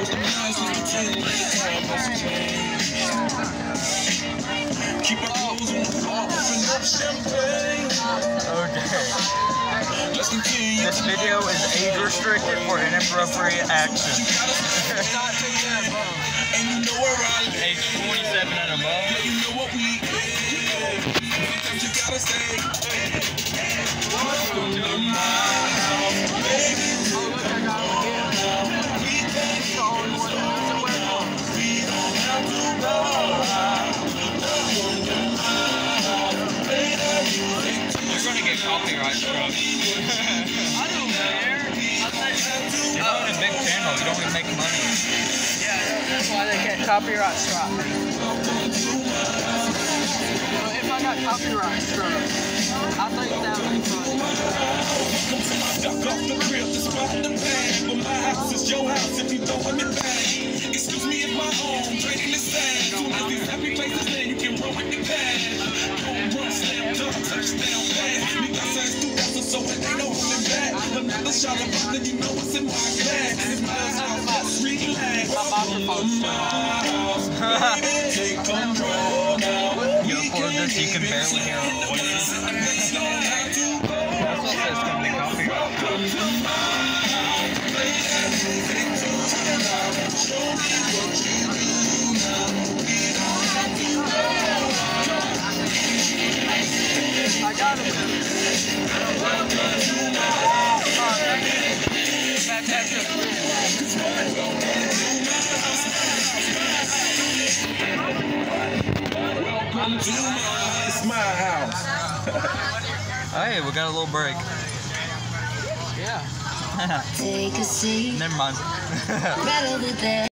Keep our clothes on the floor, open up champagne. Okay. This video is age restricted for inappropriate action. And you know where I live. Age 27 and above. Copyright struck. I don't care. You own a big channel, you don't even make money. Yeah, that's why they get copyright struck. Well, if I got copyright struck, I think that would be funny. Duck off the crib, the spot the bag. But my house is your house if you throwing it back. Excuse me if my home trading is sad. Soon as these happy places land, you can run with the cash. Home run, slam dunk, touchdown Shot of vodka, you know it's in my glass. It's my house, relax. My microphone's baby, take control now. You upload this, you can barely hear our voices. That's what says company copyright. I got it. It's my house. Hey, we got a little break. Yeah. Take a seat, Never mind. rattle the bed.